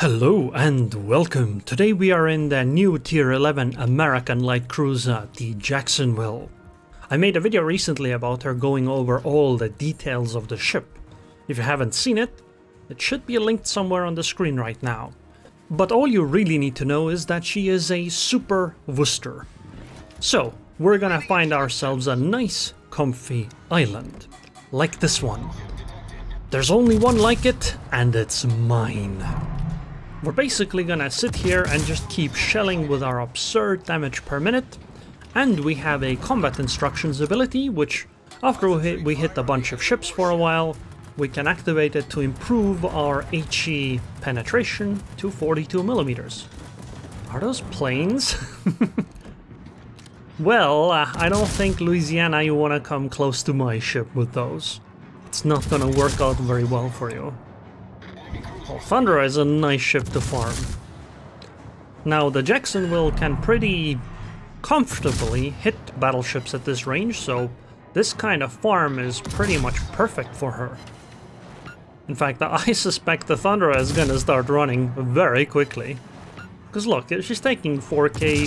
Hello and welcome. Today we are in the new Tier 11 American light cruiser, the Jacksonville. I made a video recently about her going over all the details of the ship. If you haven't seen it, it should be linked somewhere on the screen right now. But all you really need to know is that she is a super Worcester. So, we're gonna find ourselves a nice, comfy island. Like this one. There's only one like it, and it's mine. We're basically gonna sit here and just keep shelling with our absurd damage per minute, and we have a combat instructions ability, which after we hit, we hit a bunch of ships for a while, we can activate it to improve our HE penetration to 42 millimeters. Are those planes? well, uh, I don't think Louisiana you wanna come close to my ship with those. It's not gonna work out very well for you. Well, Thunderer is a nice ship to farm. Now, the Jacksonville can pretty comfortably hit battleships at this range, so this kind of farm is pretty much perfect for her. In fact, I suspect the Thunderer is gonna start running very quickly. Because look, she's taking 4k,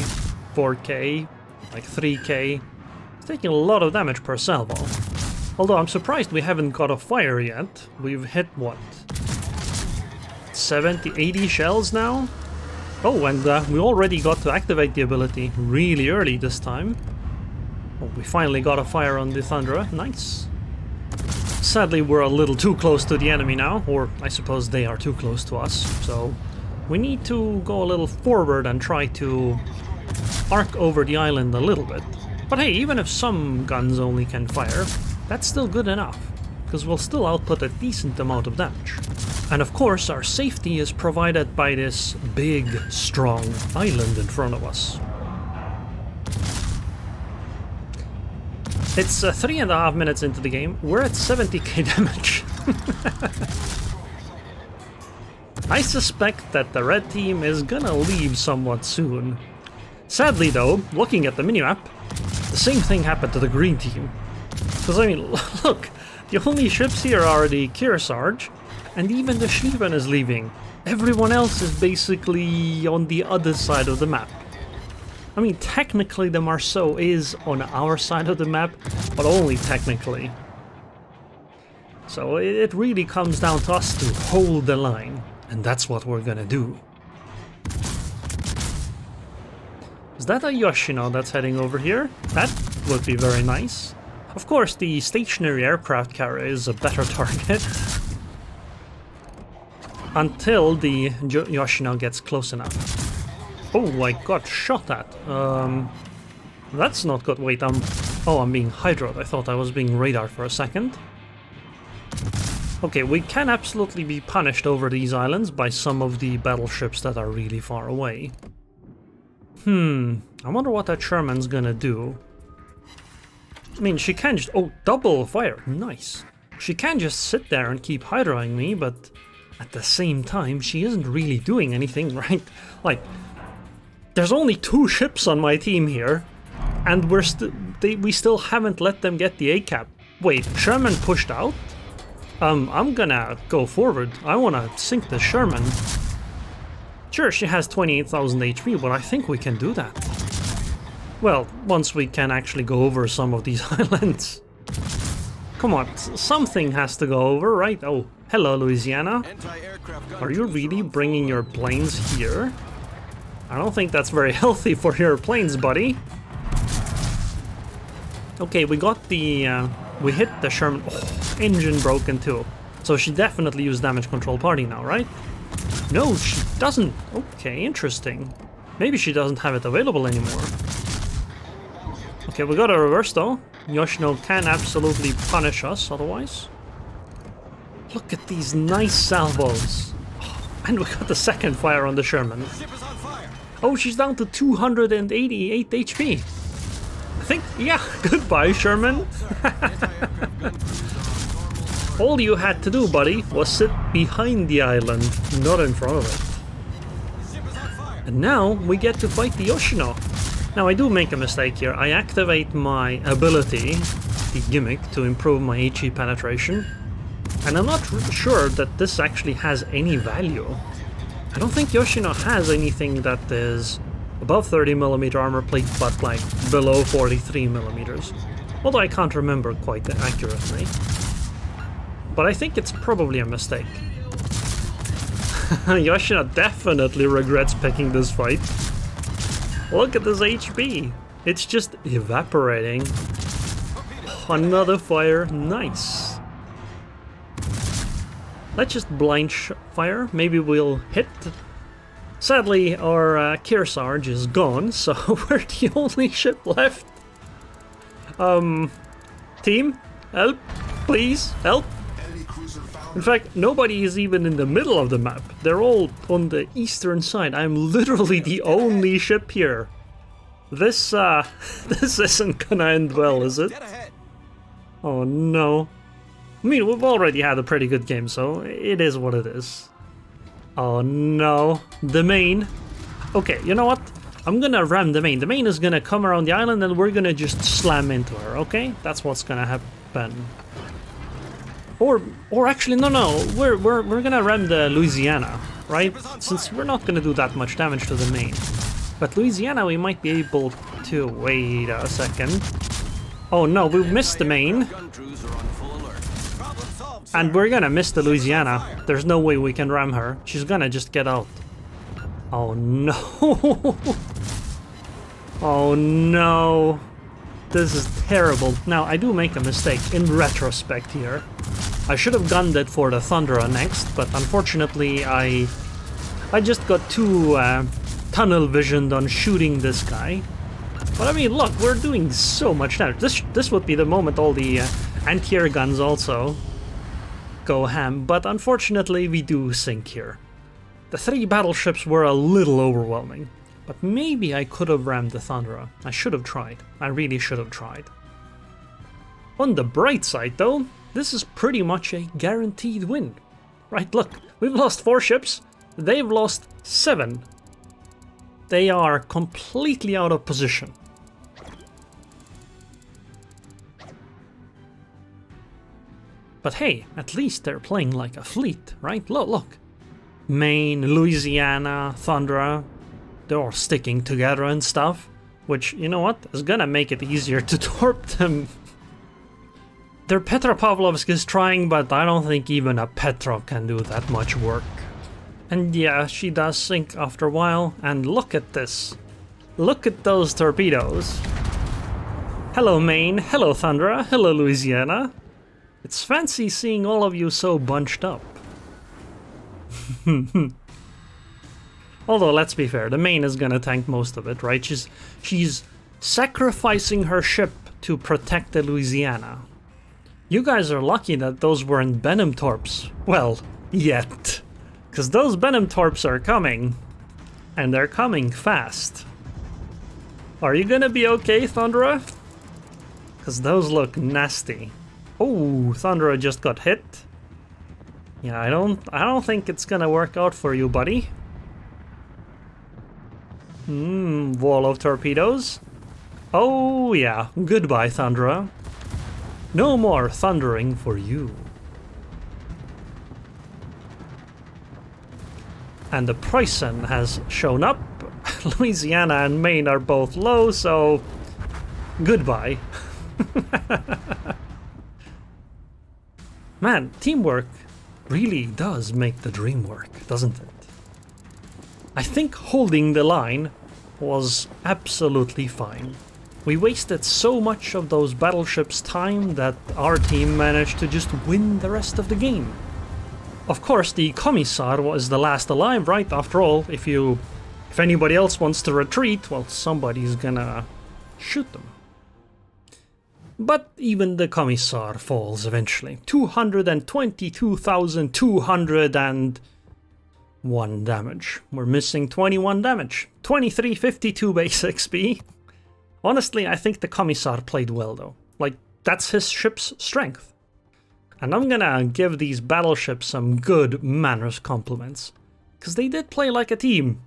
4k, like 3k. It's taking a lot of damage per salvo. Although I'm surprised we haven't got a fire yet. We've hit what? 70, 80 shells now? Oh, and uh, we already got to activate the ability really early this time. Oh, we finally got a fire on the Thunderer. Nice. Sadly, we're a little too close to the enemy now, or I suppose they are too close to us, so we need to go a little forward and try to arc over the island a little bit. But hey, even if some guns only can fire, that's still good enough, because we'll still output a decent amount of damage. And of course, our safety is provided by this big, strong island in front of us. It's uh, three and a half minutes into the game. We're at 70k damage. I suspect that the red team is gonna leave somewhat soon. Sadly though, looking at the minimap, the same thing happened to the green team. Because I mean, look, the only ships here are the Kearsarge, and even the Schlieffen is leaving. Everyone else is basically on the other side of the map. I mean, technically the Marceau is on our side of the map, but only technically. So it really comes down to us to hold the line, and that's what we're gonna do. Is that a Yoshino that's heading over here? That would be very nice. Of course, the stationary aircraft carrier is a better target. Until the Yoshino gets close enough. Oh, I got shot at. Um, that's not good. Wait, I'm... Oh, I'm being hydroed. I thought I was being radar for a second. Okay, we can absolutely be punished over these islands by some of the battleships that are really far away. Hmm, I wonder what that Sherman's gonna do. I mean, she can just... Oh, double fire. Nice. She can just sit there and keep hydroing me, but at the same time, she isn't really doing anything, right? Like, there's only two ships on my team here, and we're st we still haven't let them get the A-cap. Wait, Sherman pushed out? Um, I'm gonna go forward. I wanna sink the Sherman. Sure, she has 28,000 HP, but I think we can do that. Well, once we can actually go over some of these islands. Come on, something has to go over, right? Oh, hello, Louisiana. Are you really bringing your planes here? I don't think that's very healthy for your planes, buddy. Okay, we got the... Uh, we hit the Sherman... Oh, engine broken too. So she definitely used damage control party now, right? No, she doesn't. Okay, interesting. Maybe she doesn't have it available anymore. Okay, we got a reverse though. Yoshino can absolutely punish us otherwise. Look at these nice salvos. Oh, and we got the second fire on the Sherman. Oh, she's down to 288 HP. I think, yeah, goodbye, Sherman. All you had to do, buddy, was sit behind the island, not in front of it. And now we get to fight the Yoshino. Now I do make a mistake here. I activate my ability, the gimmick, to improve my HE penetration. And I'm not sure that this actually has any value. I don't think Yoshino has anything that is above 30mm armor plate but like below 43mm. Although I can't remember quite accurately. But I think it's probably a mistake. Yoshino definitely regrets picking this fight. Look at this HP! It's just evaporating. Another fire, nice. Let's just blind fire, maybe we'll hit. Sadly, our uh, Kearsarge is gone, so we're the only ship left. Um, team, help, please, help. In fact, nobody is even in the middle of the map. They're all on the eastern side. I'm literally the only ship here. This, uh, this isn't gonna end well, is it? Oh no. I mean, we've already had a pretty good game, so it is what it is. Oh no. The Maine. Okay, you know what? I'm gonna ram the Maine. The Maine is gonna come around the island and we're gonna just slam into her, okay? That's what's gonna happen. Or, or actually, no, no, we're, we're, we're gonna ram the Louisiana, right? Since we're not gonna do that much damage to the Maine. But Louisiana, we might be able to... Wait a second. Oh no, we missed the Maine. And we're gonna miss the Louisiana. There's no way we can ram her. She's gonna just get out. Oh no. oh no. This is terrible. Now, I do make a mistake in retrospect here. I should have gunned it for the Thunderer next, but unfortunately I I just got too uh, tunnel visioned on shooting this guy. But I mean, look, we're doing so much damage. This this would be the moment all the uh, anti-air guns also go ham, but unfortunately we do sink here. The three battleships were a little overwhelming. But maybe I could have rammed the Thunderer. I should have tried. I really should have tried. On the bright side though, this is pretty much a guaranteed win. Right, look, we've lost four ships, they've lost seven. They are completely out of position. But hey, at least they're playing like a fleet, right? Look, look. Maine, Louisiana, Thunderer, they're all sticking together and stuff. Which, you know what, is gonna make it easier to torp them. Their Petropavlovsk is trying, but I don't think even a Petro can do that much work. And yeah, she does sink after a while, and look at this. Look at those torpedoes. Hello Maine, hello Thunderer, hello Louisiana. It's fancy seeing all of you so bunched up. Although, let's be fair, the Maine is gonna tank most of it, right? She's, she's sacrificing her ship to protect the Louisiana. You guys are lucky that those weren't Venom Torps. Well, yet. Because those Venom Torps are coming. And they're coming fast. Are you gonna be okay, Thunderer? Because those look nasty. Oh, Thunderer just got hit. Yeah, I don't I don't think it's gonna work out for you, buddy. Hmm, wall of torpedoes. Oh yeah, goodbye Thunderer. No more thundering for you. And the Preußen has shown up. Louisiana and Maine are both low, so goodbye. Man, teamwork really does make the dream work, doesn't it? I think holding the line was absolutely fine. We wasted so much of those battleships' time that our team managed to just win the rest of the game. Of course, the Commissar was the last alive, right? After all, if you... If anybody else wants to retreat, well, somebody's gonna shoot them. But even the Commissar falls eventually. 222,201 damage. We're missing 21 damage. 2352 base XP. Honestly, I think the Commissar played well though. Like, that's his ship's strength. And I'm gonna give these battleships some good manners compliments. Because they did play like a team.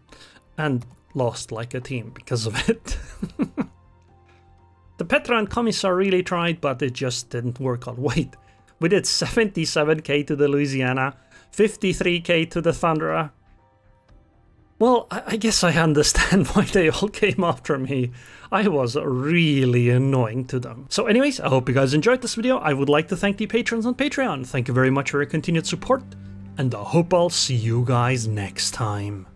And lost like a team because of it. the Petra and Commissar really tried, but it just didn't work out. Wait, We did 77k to the Louisiana, 53k to the Thunderer. Well, I guess I understand why they all came after me. I was really annoying to them. So anyways, I hope you guys enjoyed this video. I would like to thank the patrons on Patreon. Thank you very much for your continued support, and I hope I'll see you guys next time.